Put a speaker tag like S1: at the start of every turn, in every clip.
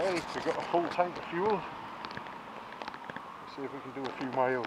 S1: Okay, we've got a full tank of fuel. Let's see if we can do a few miles.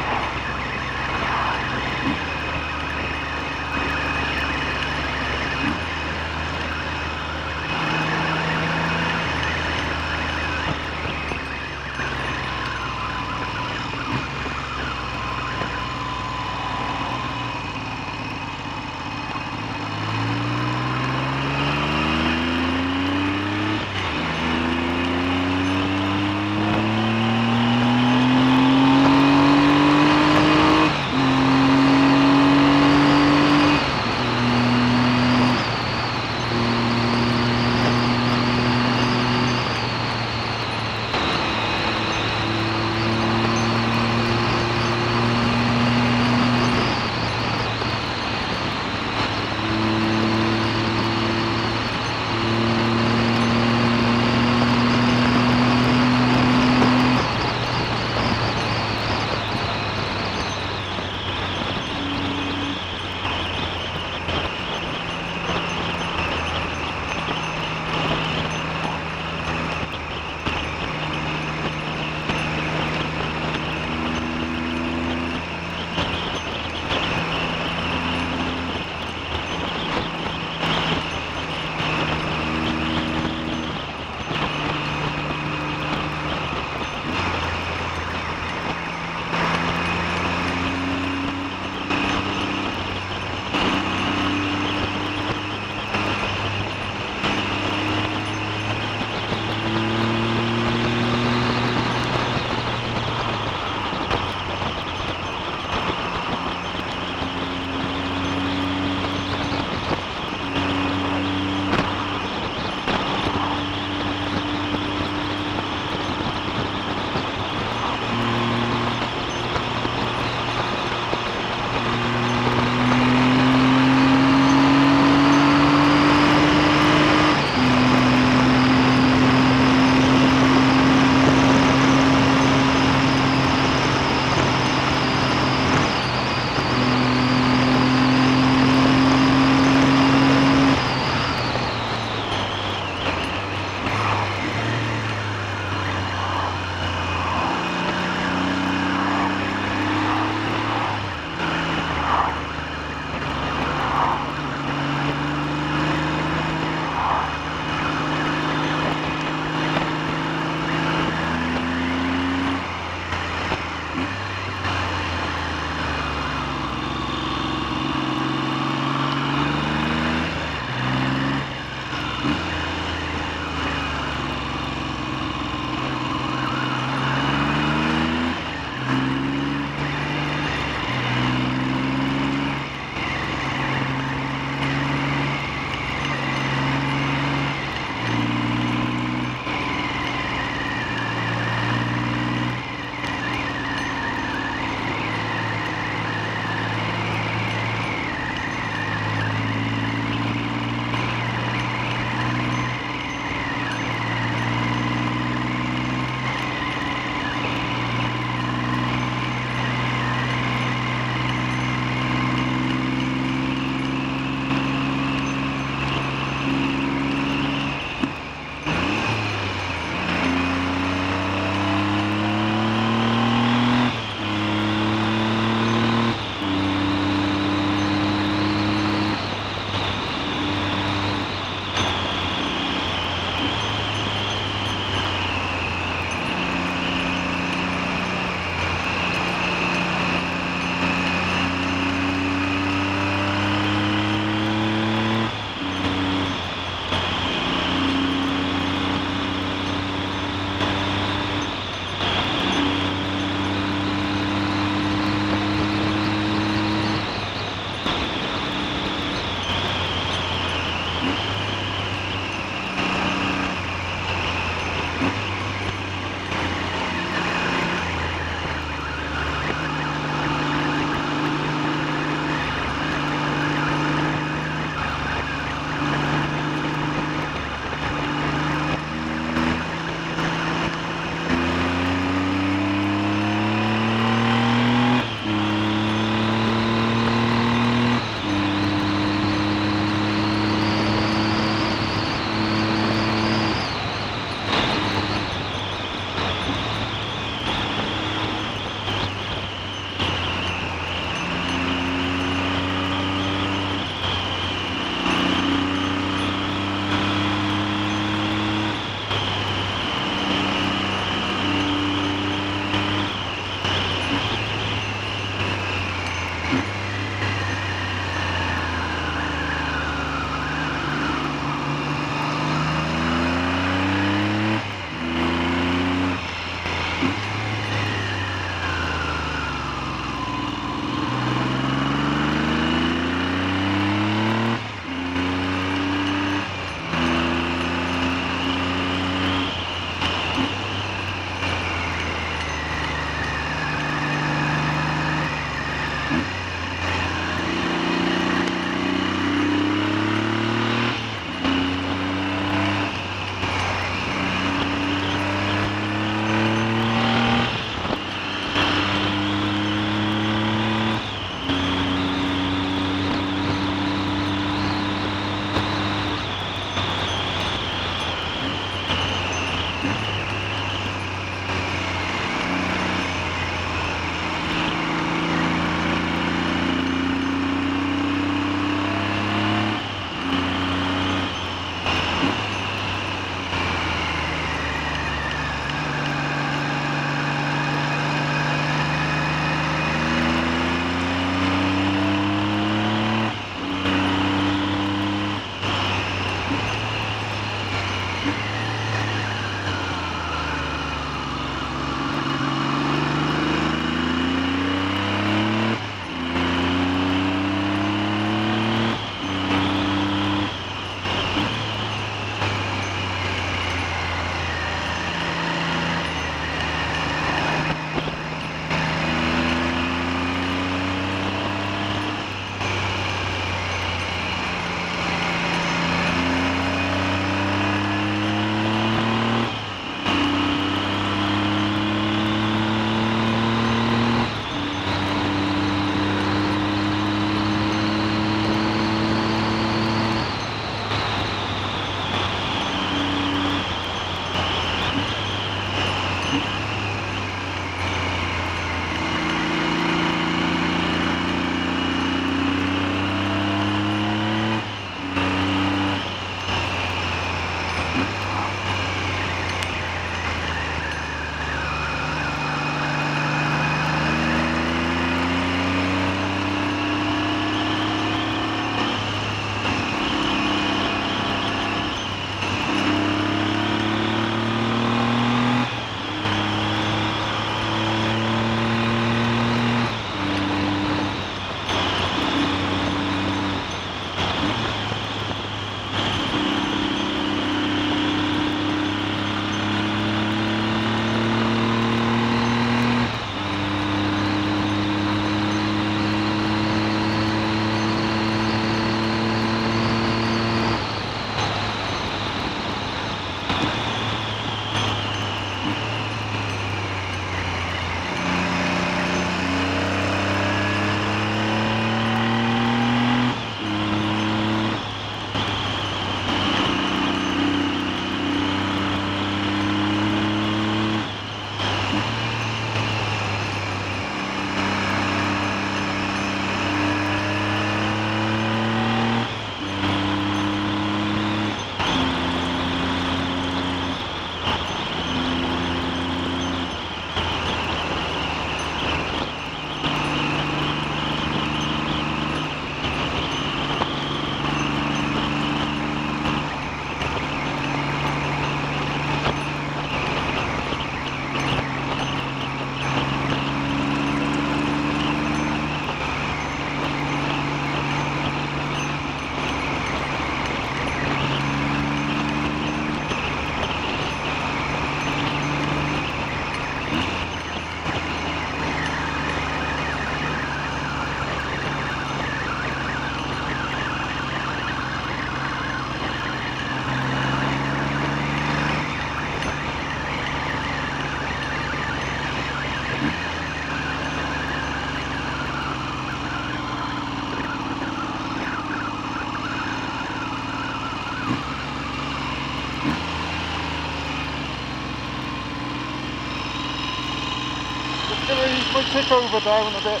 S1: Tick over down a bit.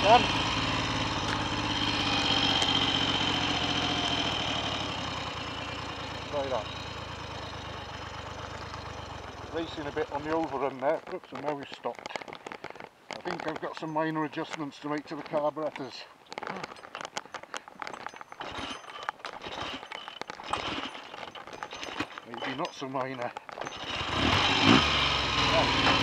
S1: Again. Try that. Racing a bit on the overrun there. Oops, and now we've stopped. I think I've got some minor adjustments to make to the carburetors. Maybe not so minor. Well,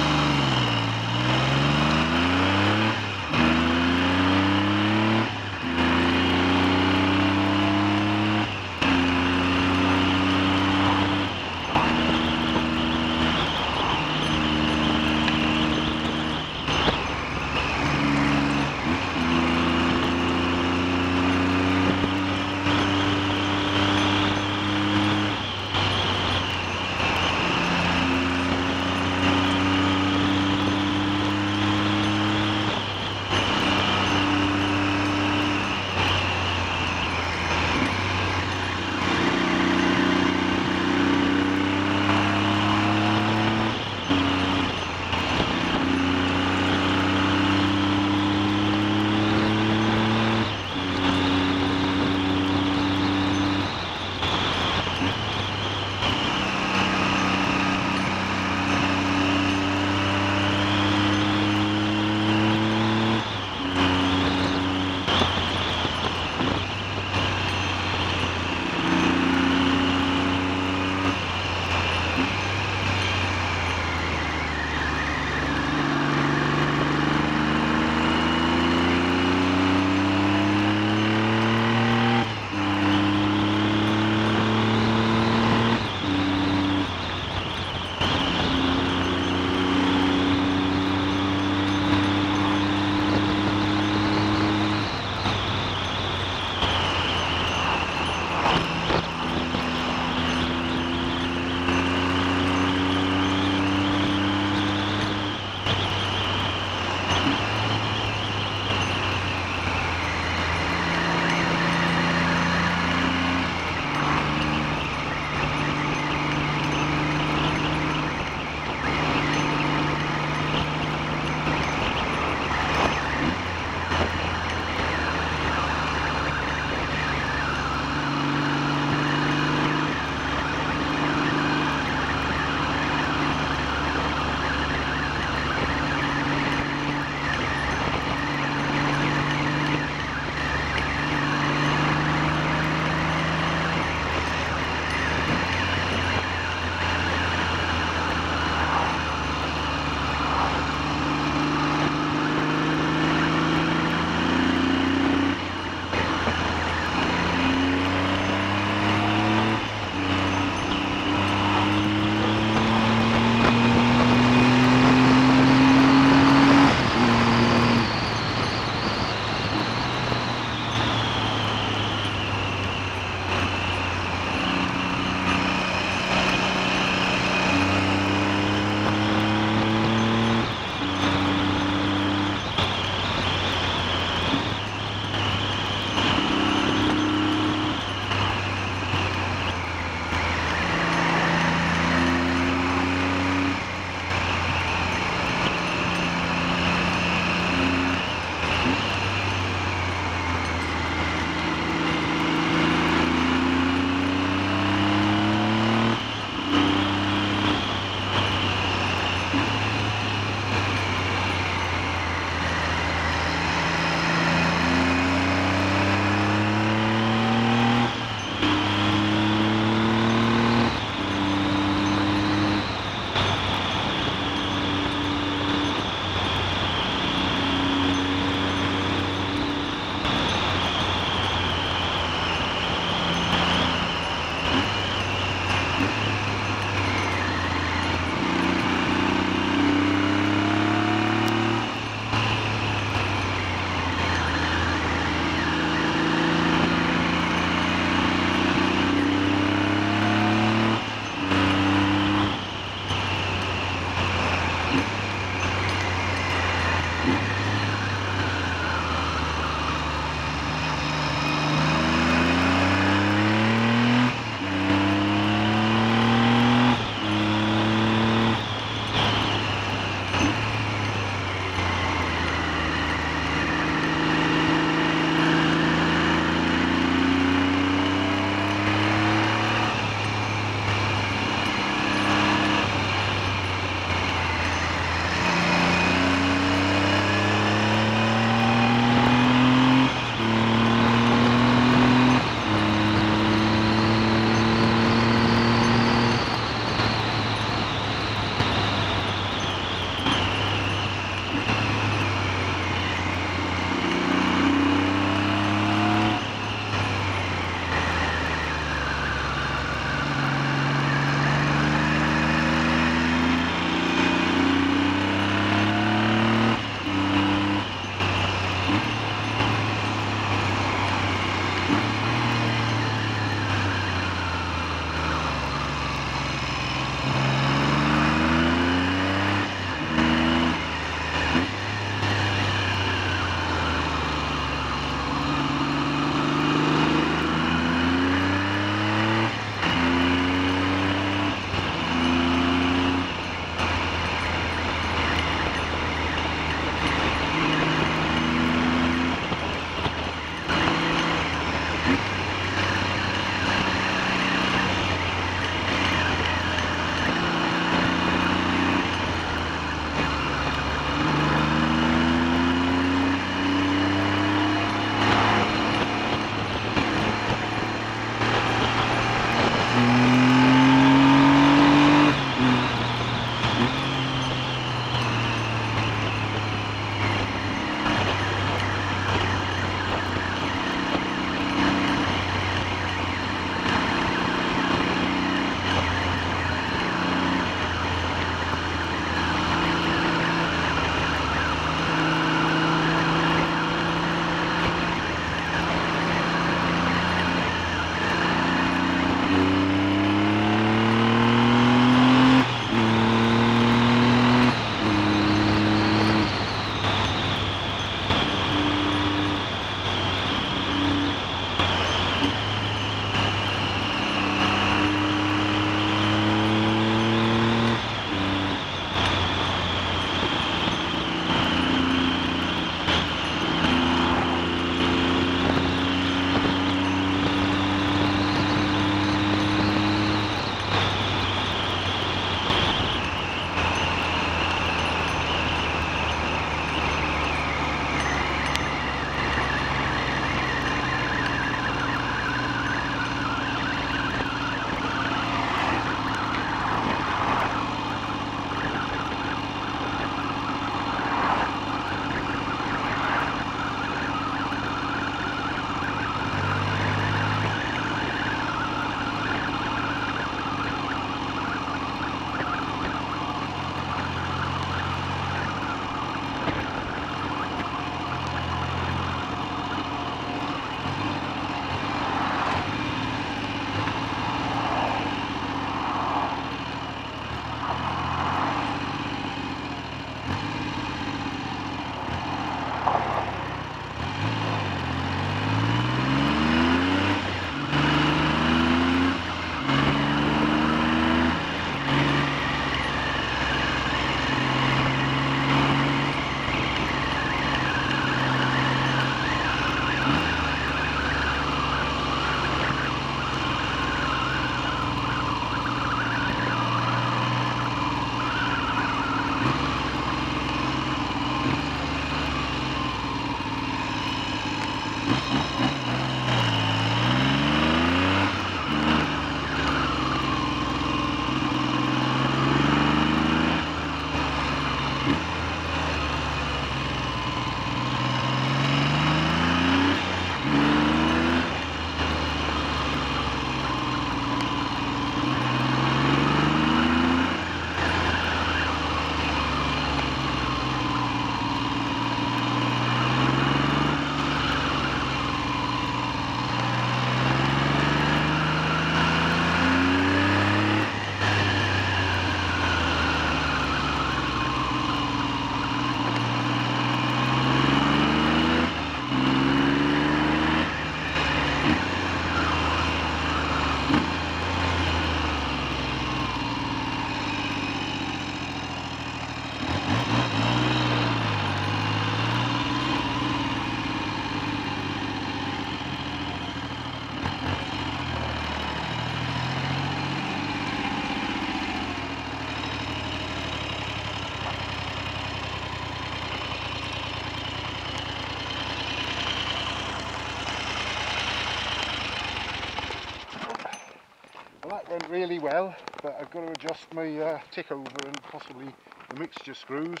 S1: really well, but I've got to adjust my uh, tick over and possibly the mixture screws.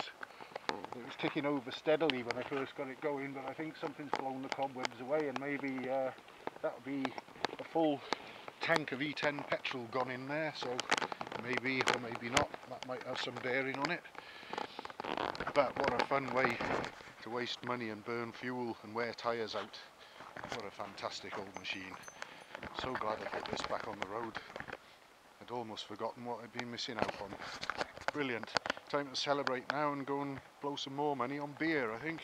S1: It was ticking over steadily when I first got it going, but I think something's blown the cobwebs away, and maybe uh, that'll be a full tank of E10 petrol gone in there. So maybe or maybe not. That might have some bearing on it. But what a fun way to waste money and burn fuel and wear tyres out. What a fantastic old machine. So glad I put this back on the road. I'd almost forgotten what I'd been missing out on. Brilliant. Time to celebrate now and go and blow some more money on beer, I think.